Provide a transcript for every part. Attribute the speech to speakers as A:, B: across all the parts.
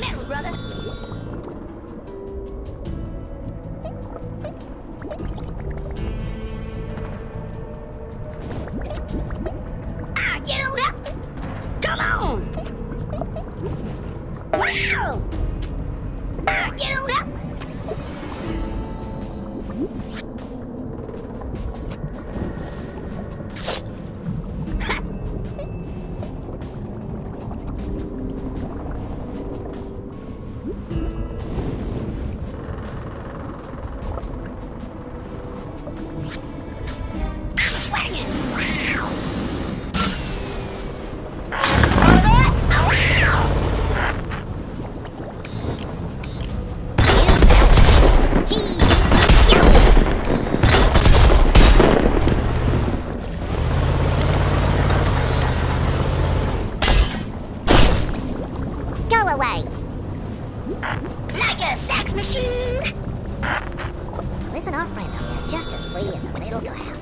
A: Metal, brother.
B: Away.
A: Like a sax machine.
B: Listen, our friend up there, just as free as a little cloud.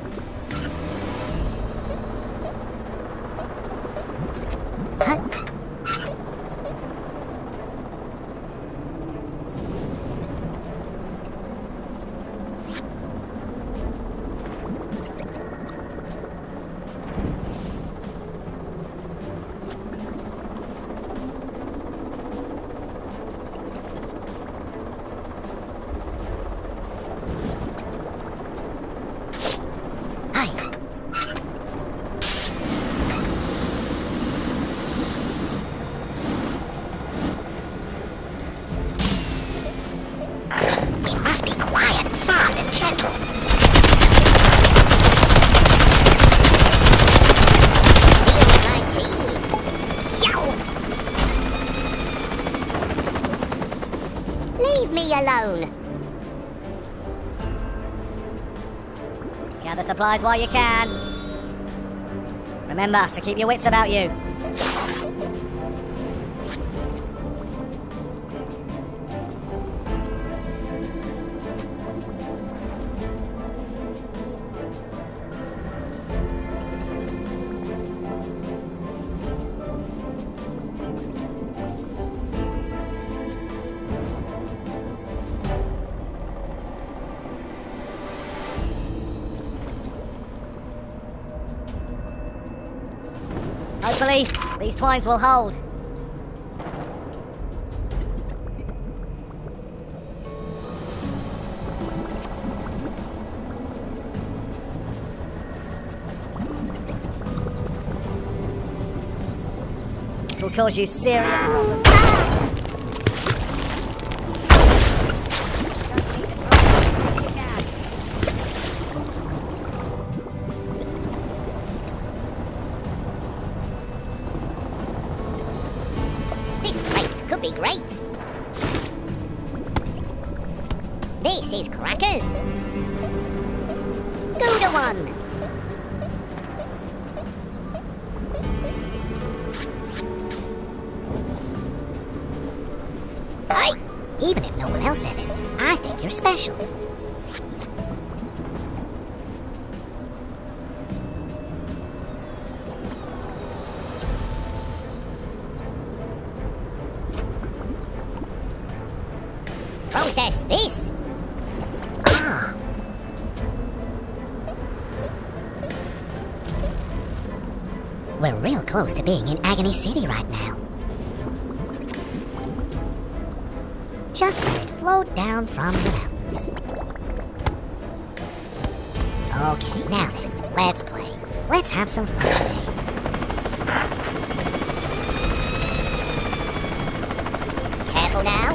C: Supplies while you can. Remember to keep your wits about you. Hopefully, these twines will hold. This will cause you serious problems.
B: We're real close to being in Agony City right now. Just let it float down from the mountains. Okay, now then, let's play. Let's have some fun today. Careful now.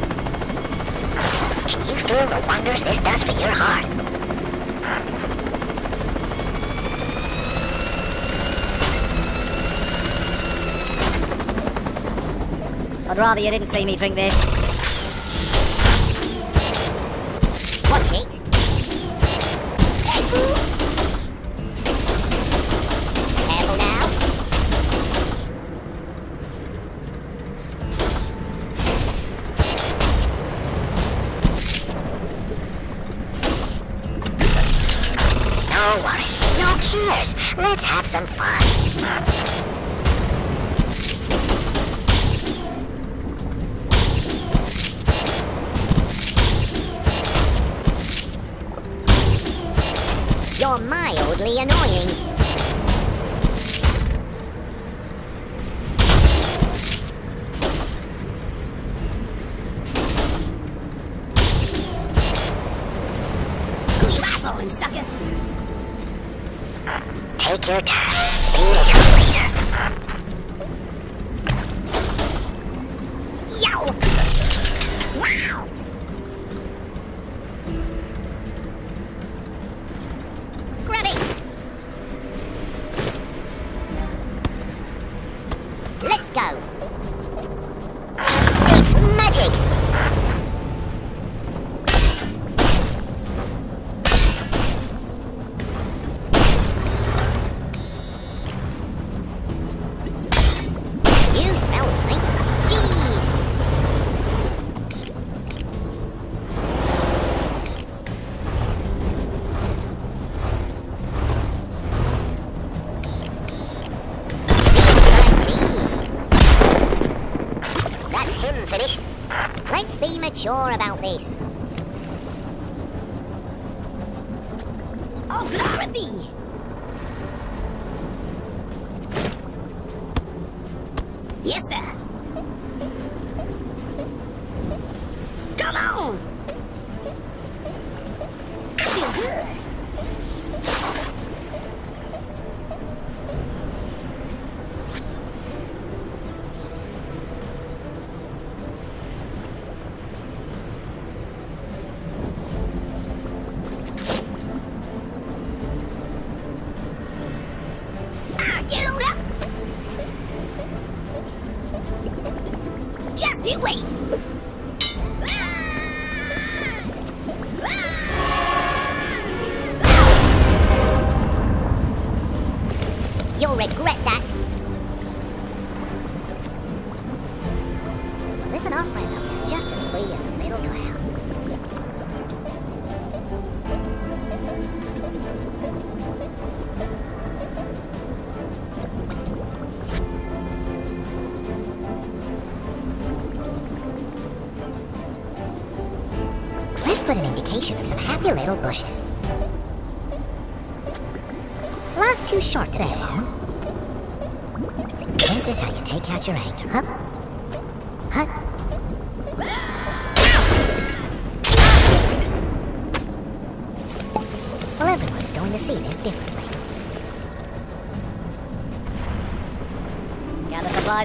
A: can you feel the wonders this does for your heart?
C: I'd rather you didn't see me drink this.
A: Wow! Mature
B: Just you wait!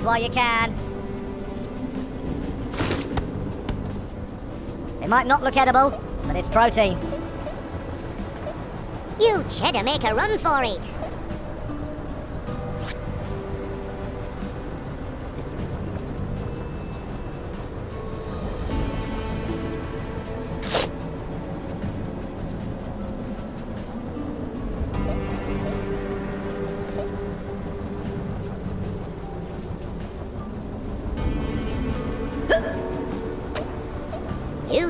B: While you can. It might not look edible, but it's protein.
A: You cheddar make a run for it.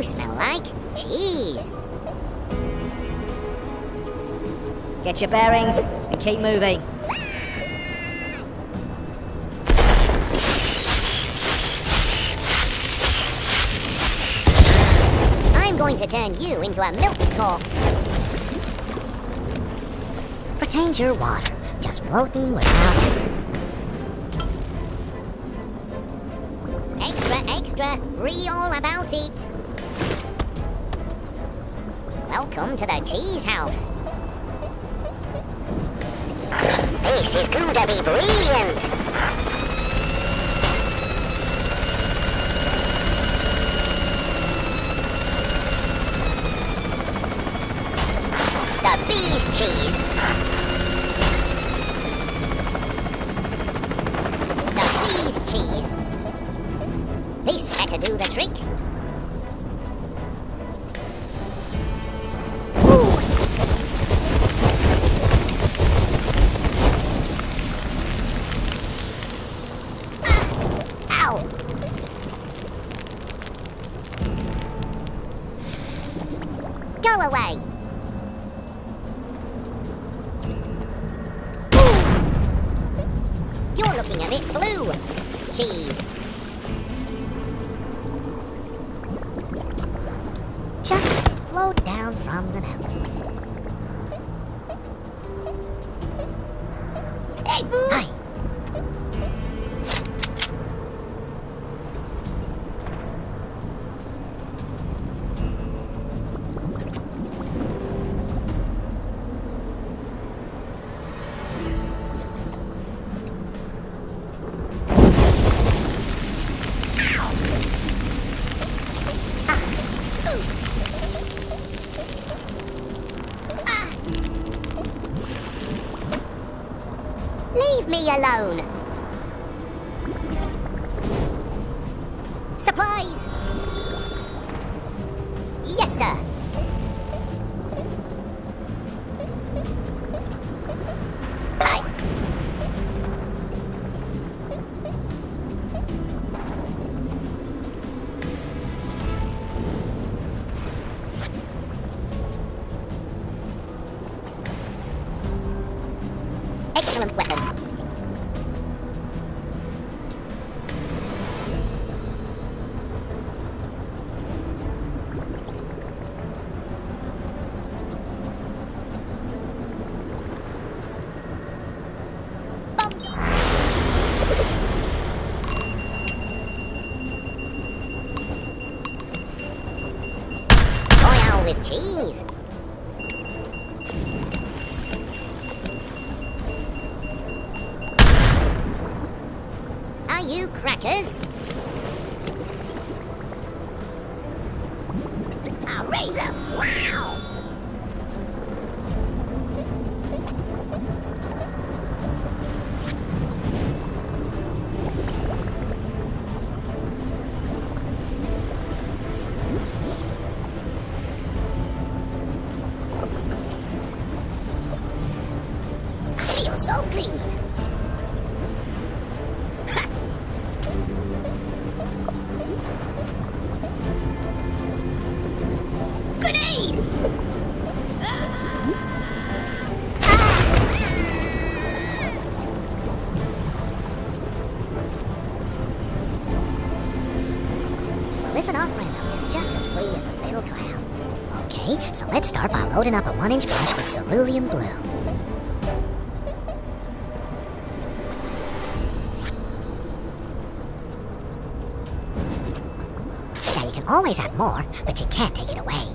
A: Smell like cheese.
B: Get your bearings and keep moving.
A: I'm going to turn you into a milk corpse. Pretend you're water, just floating without. Extra, extra, real about it. Welcome to the cheese house.
D: This is going to be brilliant.
A: You're looking a bit blue. Cheese. Just float down from the mountains.
B: Hey, Are you crackers? Loading up a one-inch brush with cerulean blue. Now you can always add more, but you can't take it away.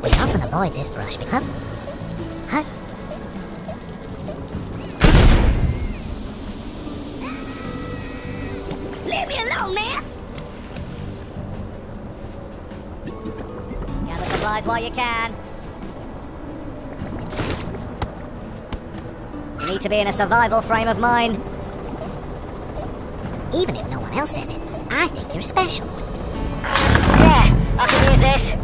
B: We often avoid this brush because...
C: Supplies while you can. You need to be in a survival frame of mind.
B: Even if no one else says it, I think you're special.
C: Yeah, I can use this.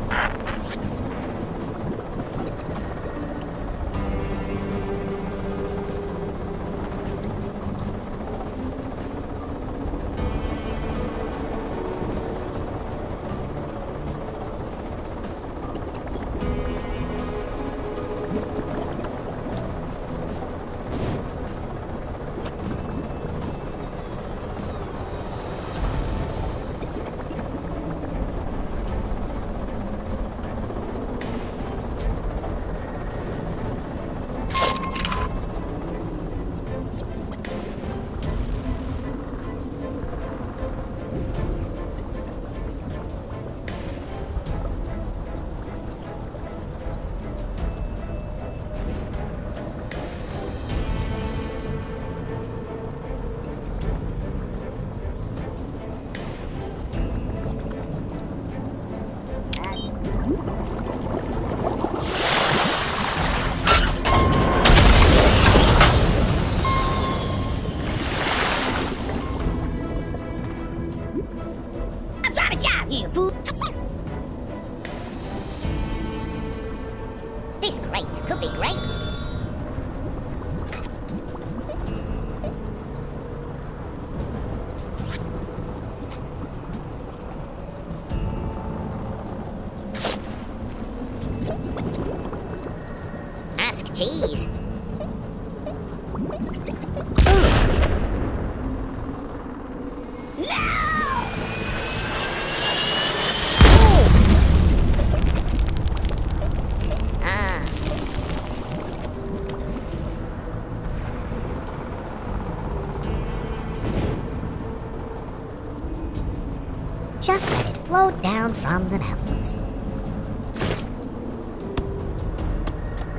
B: Down from the mountains.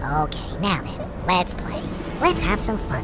B: Okay, now then, let's play. Let's have some fun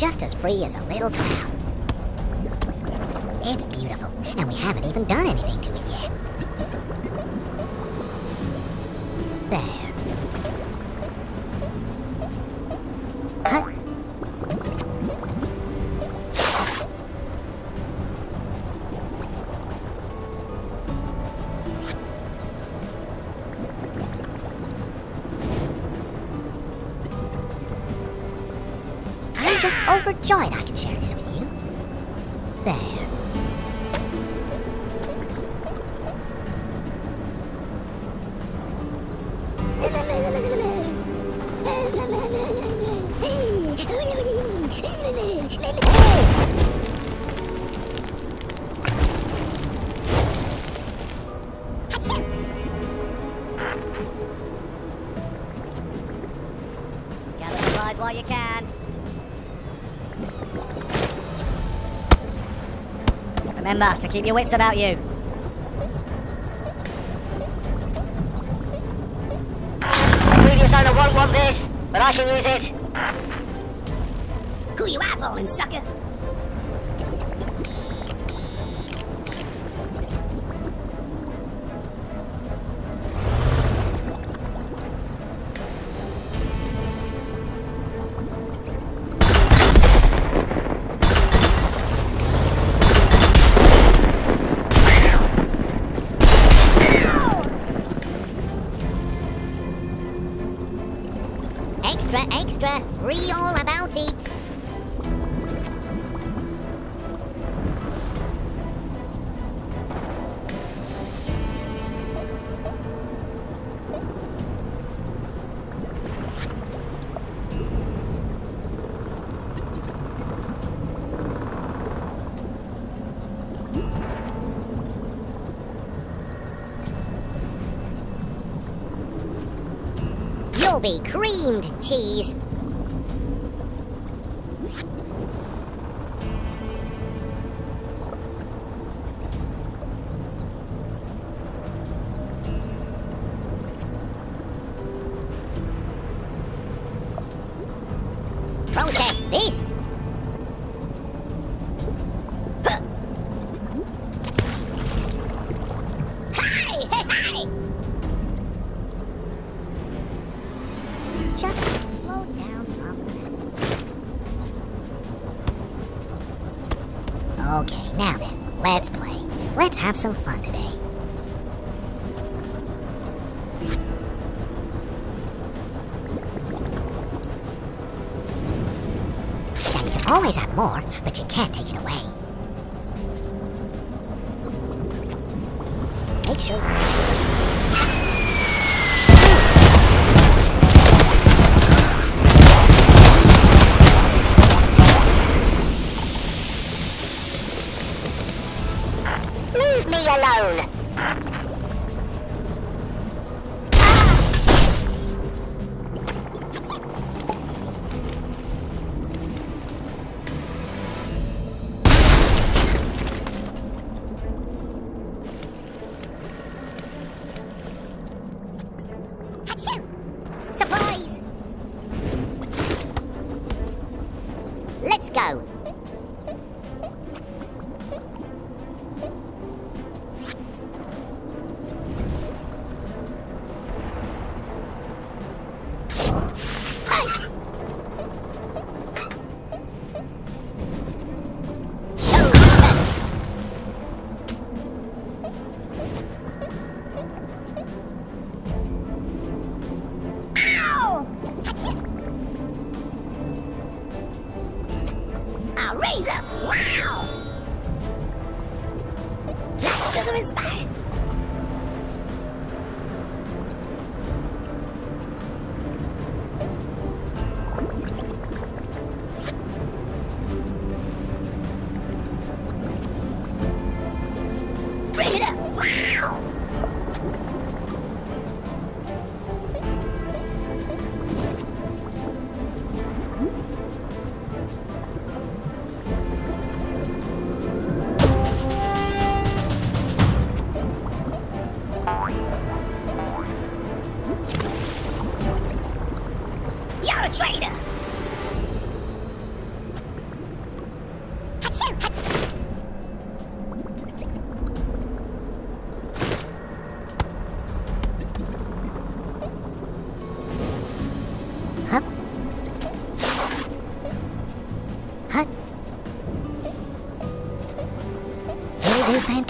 B: just as free as a little cloud? It's beautiful, and we haven't even done anything to it overjoyed I can share this with you. There.
C: While you can. Remember to keep your wits about you.
A: The previous owner won't want this, but I can use it.
E: Who you eyeballing, sucker?
A: Creamed, cheese. Process this.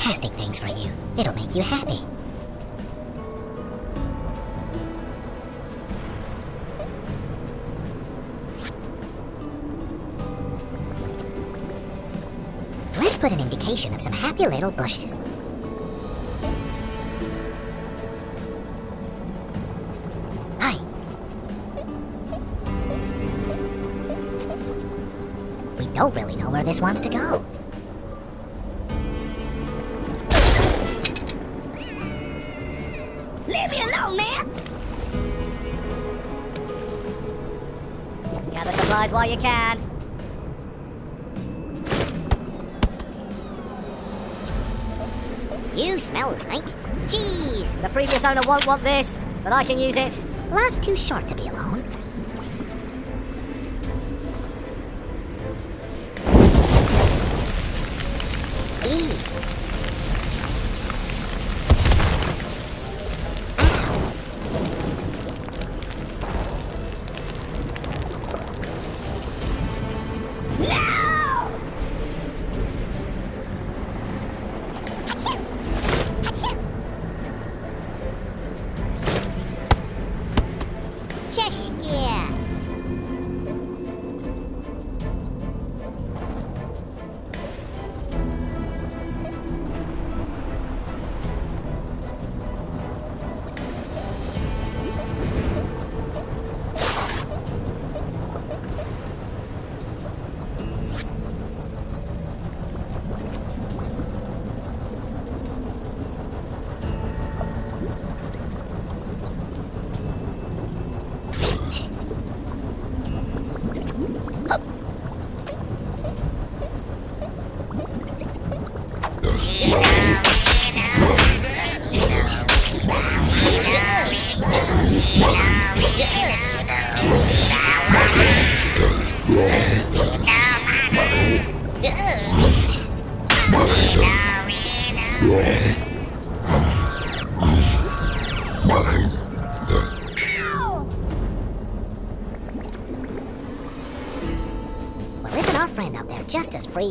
B: Fantastic things for you. It'll make you happy. Let's put an indication of some happy little bushes. Hi. We don't really know where this wants to go.
C: You can.
B: You smell like cheese.
C: The previous owner won't want this, but I can use it.
B: Life's too short to be alone.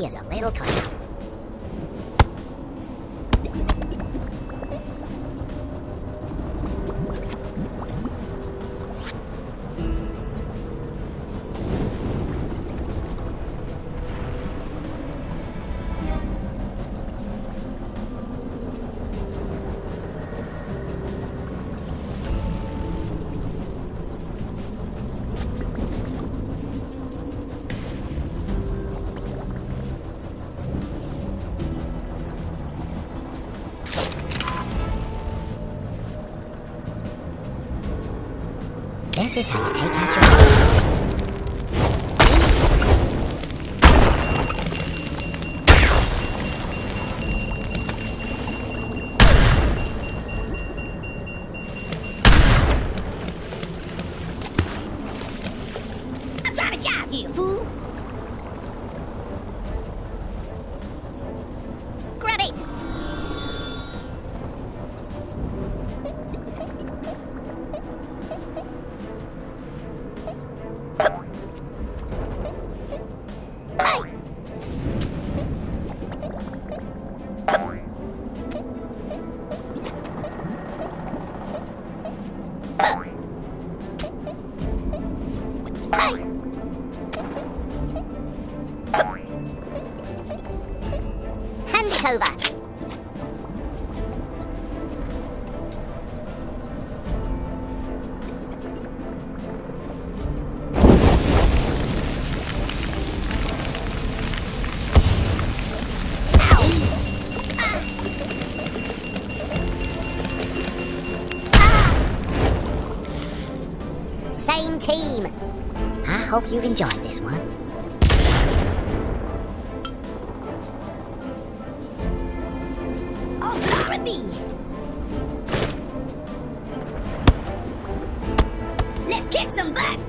B: As a little cloud? This is how
E: they catch you.
B: Hope you've enjoyed this one.
E: Oh, Authority! Let's kick some butt!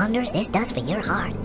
B: Wonders this does for your heart?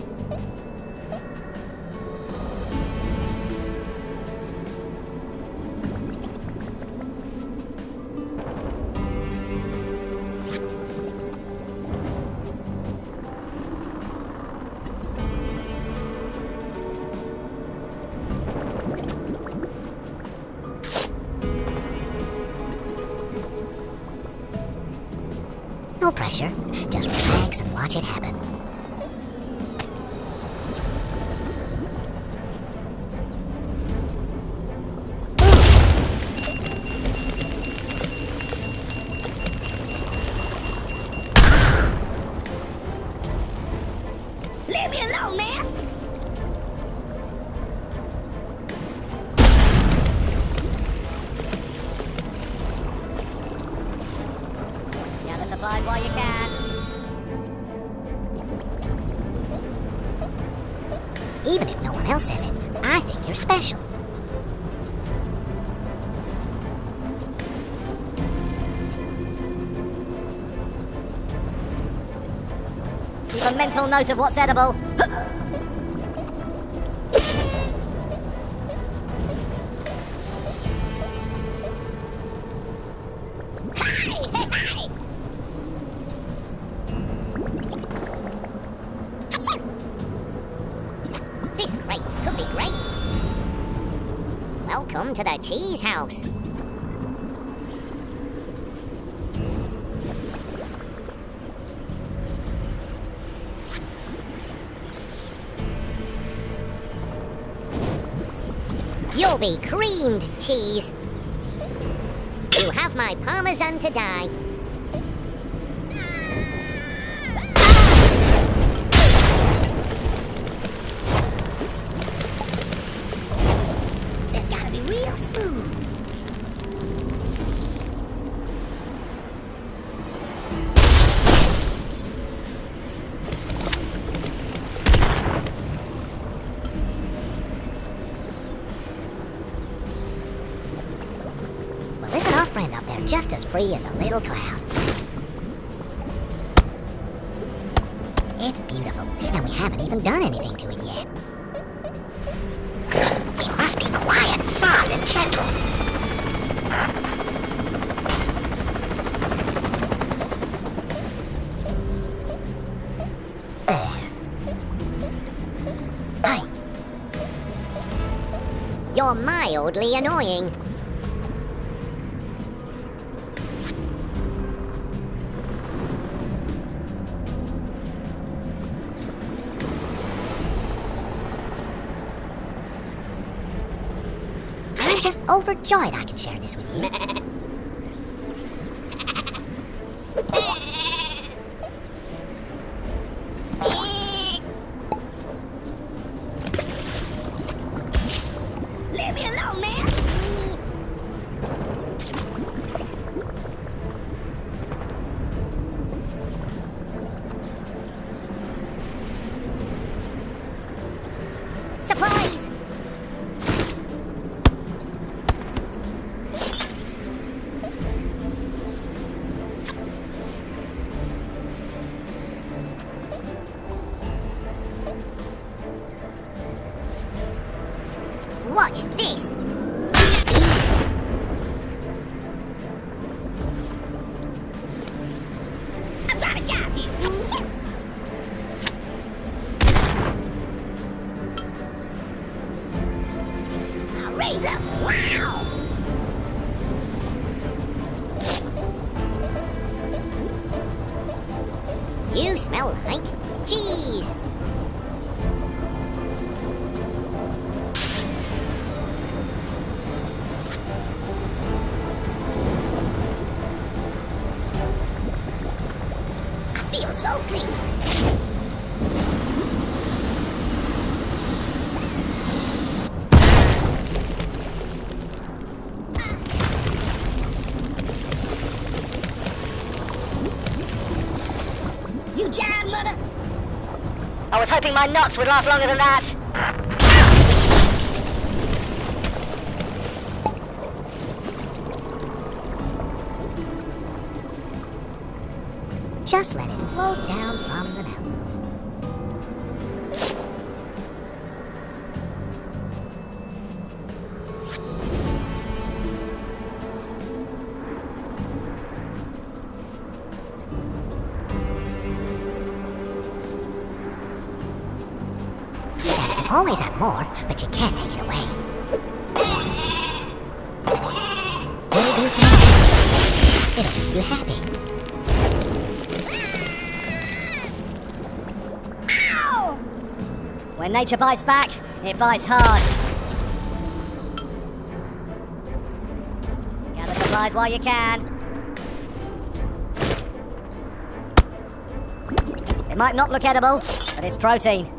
E: Leave me alone, man!
C: Of what's edible.
B: This crate could be great. Welcome to the cheese house. You'll be creamed cheese. You have my parmesan to die. Friend up there just as free as a little cloud? It's beautiful, and we haven't even done anything to it yet. We must be quiet, soft, and gentle. You're
A: mildly annoying.
B: Overjoyed I can share this with you.
A: Watch this!
C: Hoping my nuts would last longer than that.
B: Just let it flow down always have more, but you can't take it away. Baby's It'll make you happy.
C: When nature bites back, it bites hard. Gather supplies while you can. It might not look edible, but it's protein.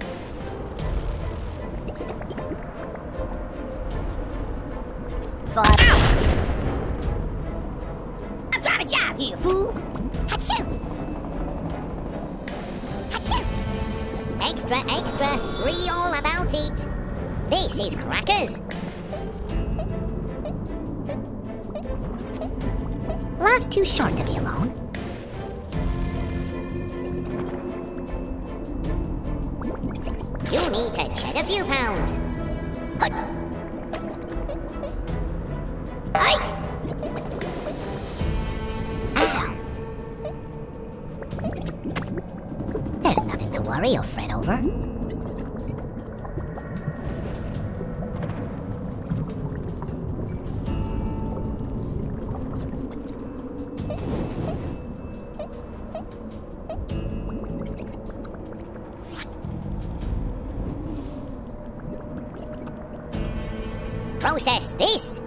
A: Process this.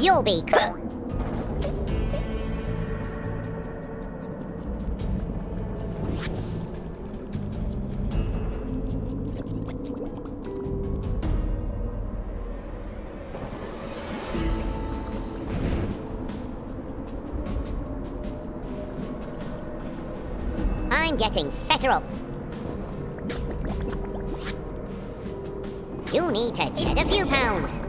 A: You'll be cool. Getting up. You need to shed a few pounds.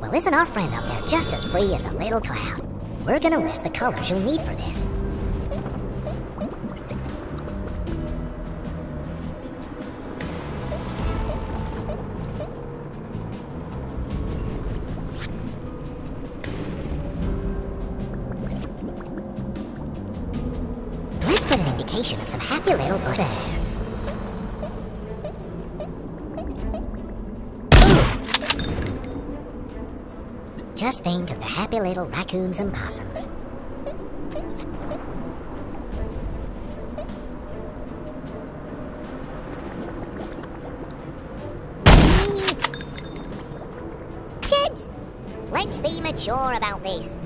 B: Well, isn't our friend up there just as free as a little cloud? We're gonna list the colors you'll need for this. Just think of the happy little raccoons and possums.
A: Let's be mature about this.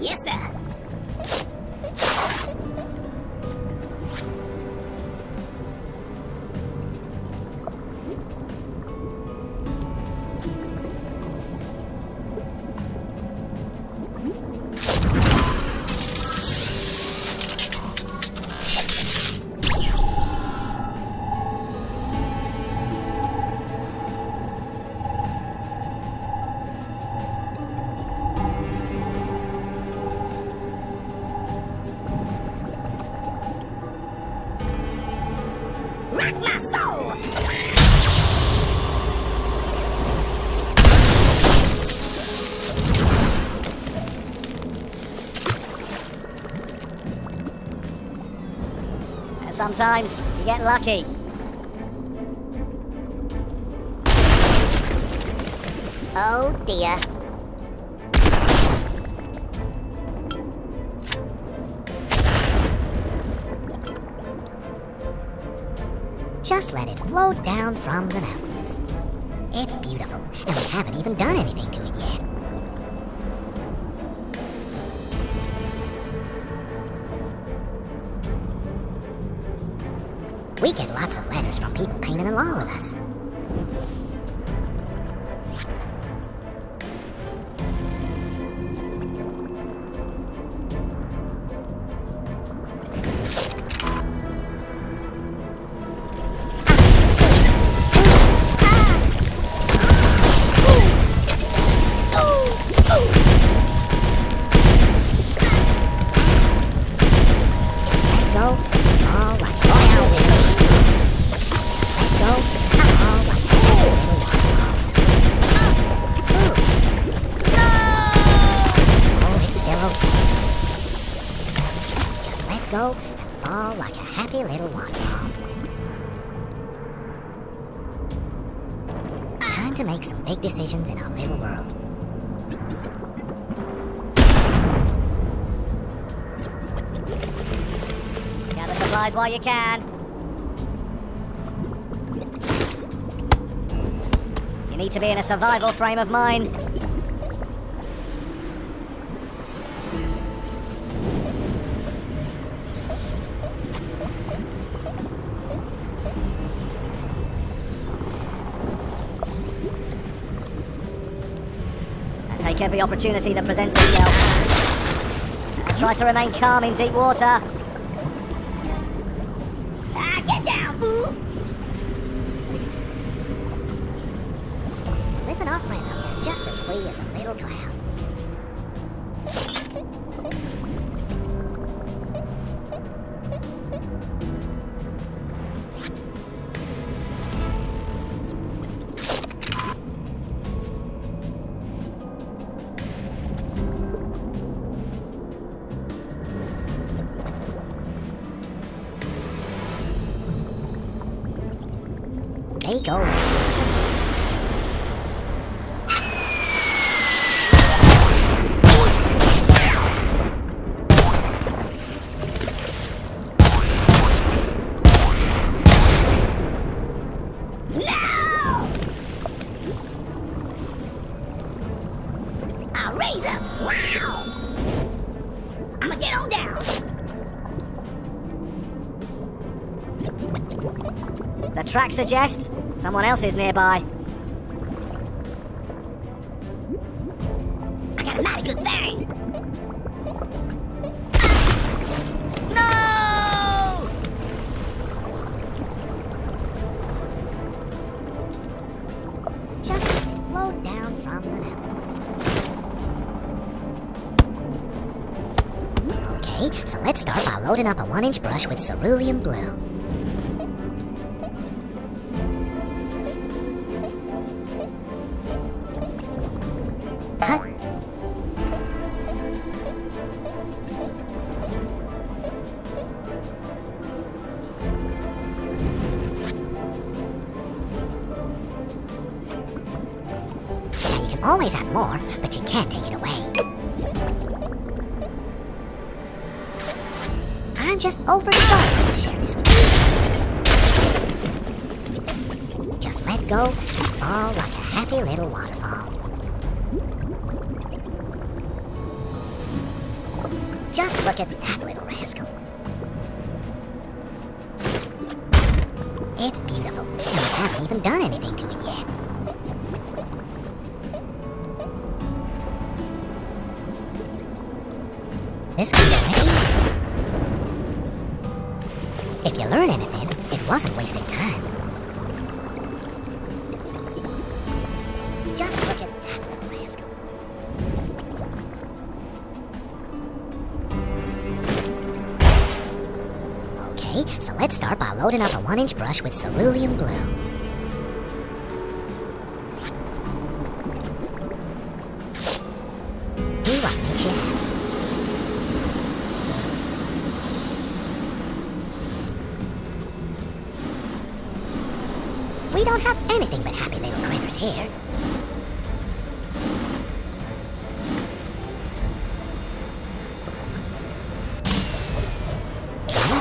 E: Yes, sir.
C: Sometimes you get lucky.
A: Oh dear.
B: Just let it float down from the mountains. It's beautiful, and we haven't even done anything people in law with us. To
C: be in a survival frame of mind. Take every opportunity that presents itself. And try to remain calm in deep water.
B: Just as a little cloud.
C: Track suggests someone else is nearby.
E: I got a mighty good thing!
C: No!
B: Just float down from the mountains. Okay, so let's start by loading up a one-inch brush with cerulean blue. Loading up a one-inch brush with cerulean blue. We don't have anything but happy little critters here.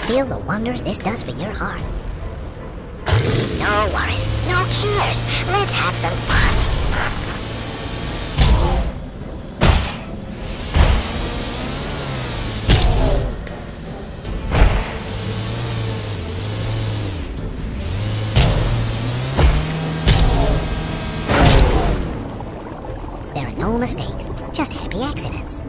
B: Feel the wonders this does for your heart? No worries, no cares. Let's have some fun. There are no mistakes, just happy accidents.